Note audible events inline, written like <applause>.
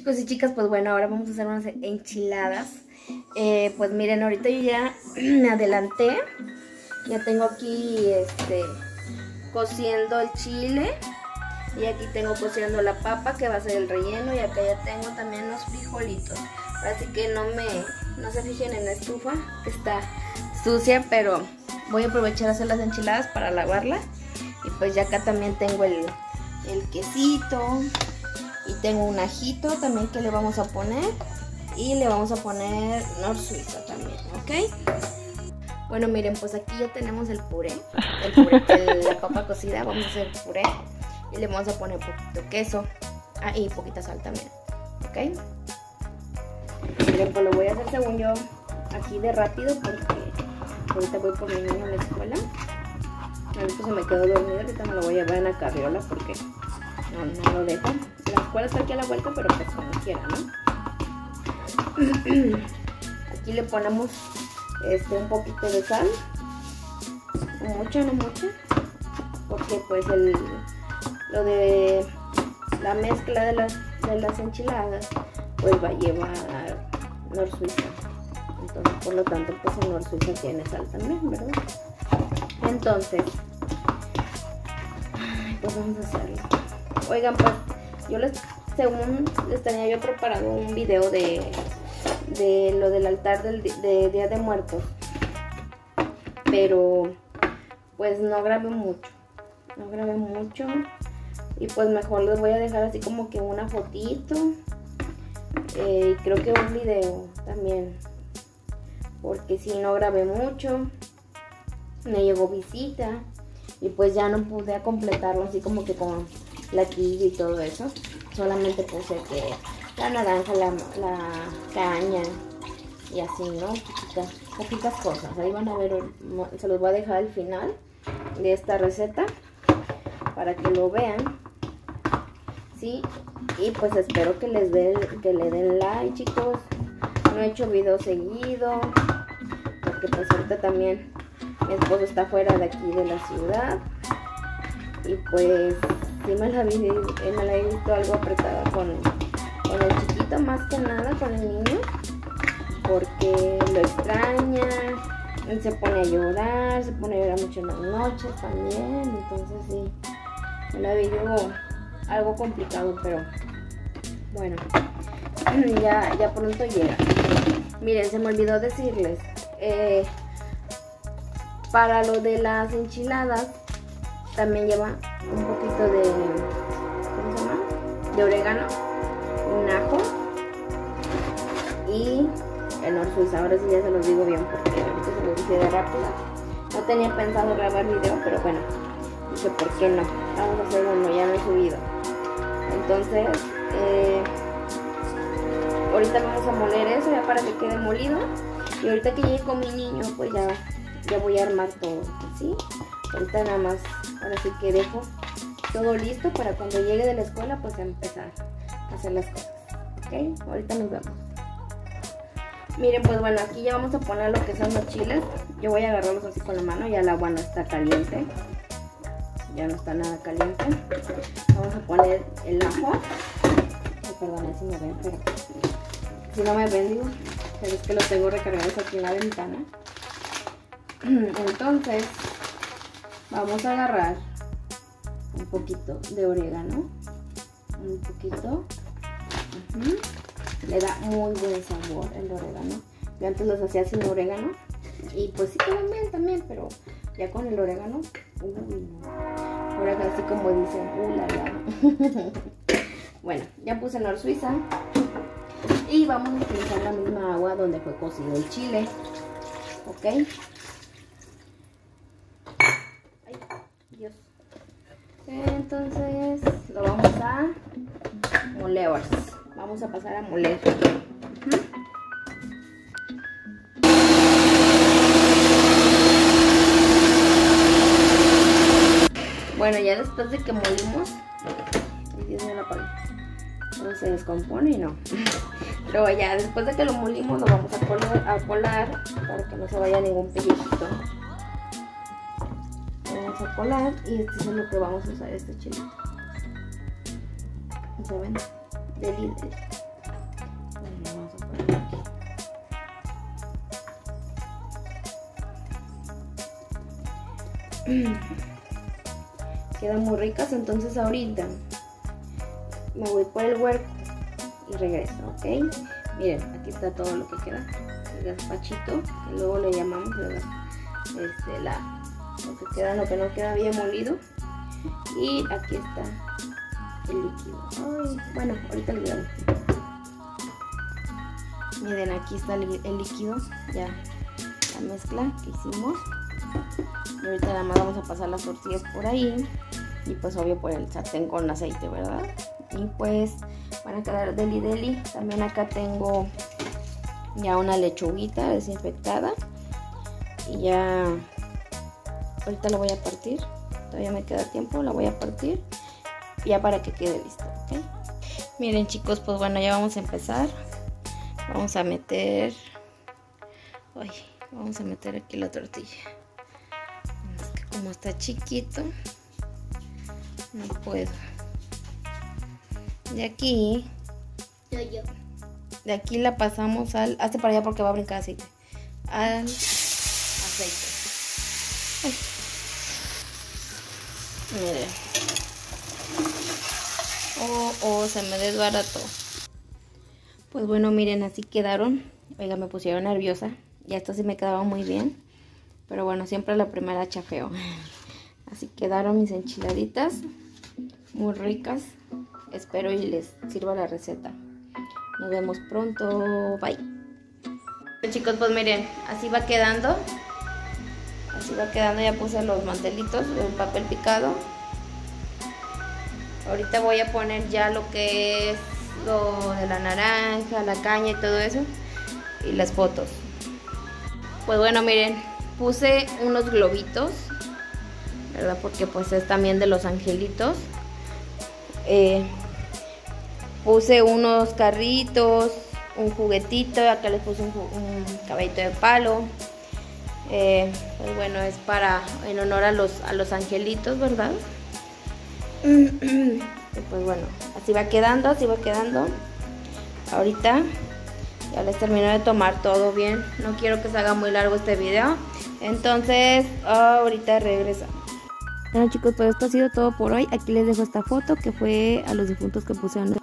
Chicos y chicas, pues bueno, ahora vamos a hacer unas enchiladas. Eh, pues miren, ahorita yo ya <clears throat> me adelanté. Ya tengo aquí este cociendo el chile. Y aquí tengo cociendo la papa que va a ser el relleno. Y acá ya tengo también los frijolitos. Así que no me no se fijen en la estufa, que está sucia, pero voy a aprovechar a hacer las enchiladas para lavarlas. Y pues ya acá también tengo el, el quesito, y tengo un ajito también que le vamos a poner. Y le vamos a poner Nor Suiza también, ¿ok? Bueno, miren, pues aquí ya tenemos el puré. El puré, <laughs> el, la papa cocida, vamos a hacer el puré. Y le vamos a poner poquito queso. Ah, y poquita sal también, ¿ok? Miren, pues lo voy a hacer según yo aquí de rápido porque ahorita voy por mi niño a la escuela. Ahorita se me quedó dormido, ahorita me lo voy a llevar en la carriola porque no, no lo dejo. La escuela está aquí a la vuelta, pero pues como quiera, ¿no? <clears throat> Aquí le ponemos este, un poquito de sal. Mucha, no mucha. Porque pues el, lo de la mezcla de las, de las enchiladas pues va a llevar nor suiza. Entonces, por lo tanto, pues el nor tiene sal también, ¿verdad? Entonces, pues vamos a hacerlo. Oigan, pues yo les, según les tenía yo preparado un video de, de lo del altar del de Día de Muertos. Pero pues no grabé mucho. No grabé mucho. Y pues mejor les voy a dejar así como que una fotito. Eh, y creo que un video también. Porque si no grabé mucho. Me llegó visita. Y pues ya no pude completarlo así como que con la quilla y todo eso. Solamente puse que la naranja, la, la caña y así, ¿no? Poquitas, poquitas cosas. Ahí van a ver, se los voy a dejar al final de esta receta para que lo vean. ¿Sí? Y pues espero que les den, que le den like, chicos. No he hecho video seguido. Porque pues ahorita también mi esposo está fuera de aquí de la ciudad. Y pues sí me la, vi, me la he visto algo apretada con, con el chiquito, más que nada con el niño. Porque lo extraña, él se pone a llorar, se pone a llorar mucho en las noches también. Entonces sí, me la vi algo complicado, pero bueno, <clears throat> ya, ya pronto llega. Miren, se me olvidó decirles, eh, para lo de las enchiladas también lleva un poquito de, ¿cómo se llama? De orégano, un ajo y el nor suiza. Ahora sí ya se los digo bien porque ahorita se los dije de rápido. No tenía pensado grabar video, pero bueno, dije, ¿por qué no? Vamos a hacer uno, ya no he subido. Entonces, eh, ahorita vamos a moler eso ya para que quede molido. Y ahorita que llegue con mi niño, pues ya, ya voy a armar todo, ¿sí? Ahorita nada más, ahora sí que dejo todo listo para cuando llegue de la escuela, pues empezar a hacer las cosas, ¿ok? Ahorita nos vemos. Miren, pues bueno, aquí ya vamos a poner lo que son los chiles. Yo voy a agarrarlos así con la mano, ya el agua no está caliente. Ya no está nada caliente. Vamos a poner el ajo. Ay, perdón, si me ven, pero si no me ven, digo, pero es que los tengo recargados aquí en la ventana. <clears throat> Entonces, vamos a agarrar un poquito de orégano. Un poquito. Le da muy buen sabor el orégano. Yo antes los hacía sin orégano. Y pues sí quedan bien también, pero ya con el orégano, uy, no. Ahora así como dicen, uh, <laughs> bueno, ya puse nor suiza. Y vamos a utilizar la misma agua donde fue cocido el chile. ¿Ok? Ay, Entonces lo vamos a moler. Vamos a pasar a moler. Bueno, ya después de que molimos. No se descompone y no. <laughs> Pero ya después de que lo molimos, lo vamos a colar, a colar para que no se vaya ningún pellizquito colar y este es lo que vamos a usar este chilito. ¿Se ven? De Quedan muy ricas, entonces ahorita me voy por el huerco y regreso, ¿ok? Miren, aquí está todo lo que queda. El gazpachito, que luego le llamamos este, la lo que queda, lo que no queda bien molido. Y aquí está el líquido. bueno, ahorita le damos. Miren, aquí está el, líquido, ya la mezcla que hicimos. Y ahorita nada más vamos a pasar las tortillas por ahí. Y pues obvio por el sartén con aceite, ¿verdad? Y pues van a quedar deli deli. También acá tengo ya una lechuguita desinfectada. Y ya ahorita la voy a partir. Todavía me queda tiempo, la voy a partir. Ya para que quede listo. Miren chicos, pues bueno, ya vamos a empezar. Vamos a meter... Ay, vamos a meter aquí la tortilla. Es que como está chiquito, no puedo. De aquí... De aquí la pasamos al... Hazte para allá porque va a brincar aceite. Al aceite. Miren. Oh, oh, se me desbarató. Pues bueno, miren, así quedaron. Oiga, me pusieron nerviosa. Ya esto sí me quedaba muy bien. Pero bueno, siempre la primera chafeo. <laughs> Así quedaron mis enchiladitas. Muy ricas. Espero y les sirva la receta. Nos vemos pronto. Bye. chicos, pues miren, así va quedando. Va quedando. Ya puse los mantelitos, el papel picado. Ahorita voy a poner ya lo que es lo de la naranja, la caña y todo eso. Y las fotos. Pues bueno, miren, puse unos globitos, ¿verdad? Porque pues es también de los angelitos. Eh, puse unos carritos, un juguetito, acá les puse un, caballito de palo. Eh, pues bueno, es para, en honor a los, a los angelitos, ¿verdad? pues bueno, así va quedando, así va quedando. Ahorita ya les termino de tomar todo bien. No quiero que se haga muy largo este video. Entonces, ahorita regreso. Bueno chicos, pues esto ha sido todo por hoy. Aquí les dejo esta foto que fue a los difuntos que puse en